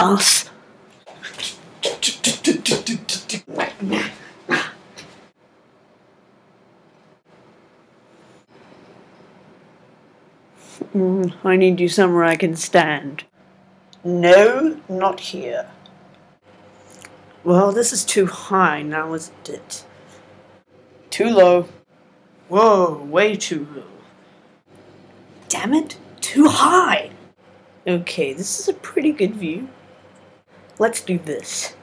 Us. Mm, I need you somewhere I can stand. No, not here. Well, this is too high now, isn't it? Too low. Whoa, way too low. Damn it, too high! Okay, this is a pretty good view. Let's do this.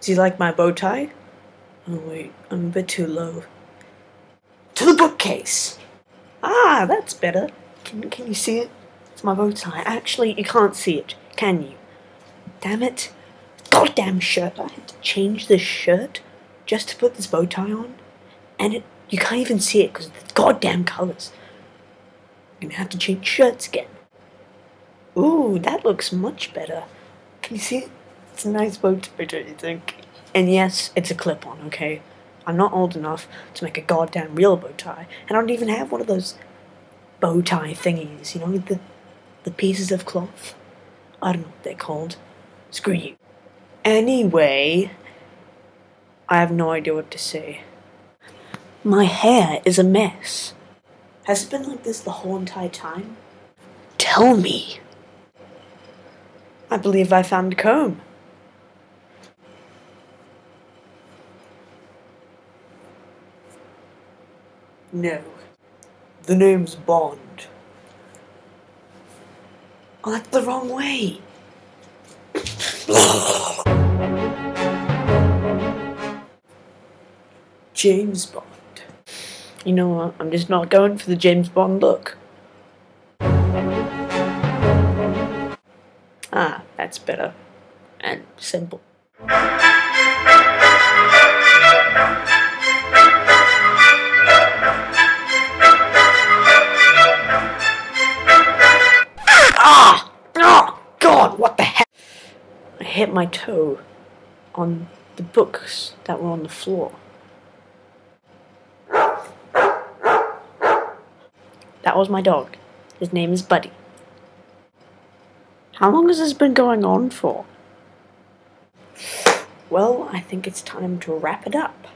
Do you like my bow tie? Oh wait, I'm a bit too low. To the bookcase! Ah, that's better. Can, can you see it? It's my bow tie. Actually, you can't see it, can you? Damn it. Goddamn shirt. I had to change this shirt just to put this bow tie on. And it, you can't even see it because of the goddamn colours. I'm gonna have to change shirts again. Ooh, that looks much better. Can you see it? It's a nice bow tie, don't you think? And yes, it's a clip on, okay? I'm not old enough to make a goddamn real bow tie, and I don't even have one of those bow tie thingies, you know, the, the pieces of cloth. I don't know what they're called. Screw you. Anyway, I have no idea what to say. My hair is a mess. Has it been like this the whole entire time? Tell me. I believe I found a comb. No. The name's Bond. Oh, that's the wrong way. James Bond. You know what? I'm just not going for the James Bond look. That's better. And simple. Ah! Oh, God, what the heck? I hit my toe on the books that were on the floor. That was my dog. His name is Buddy. How long has this been going on for? Well, I think it's time to wrap it up.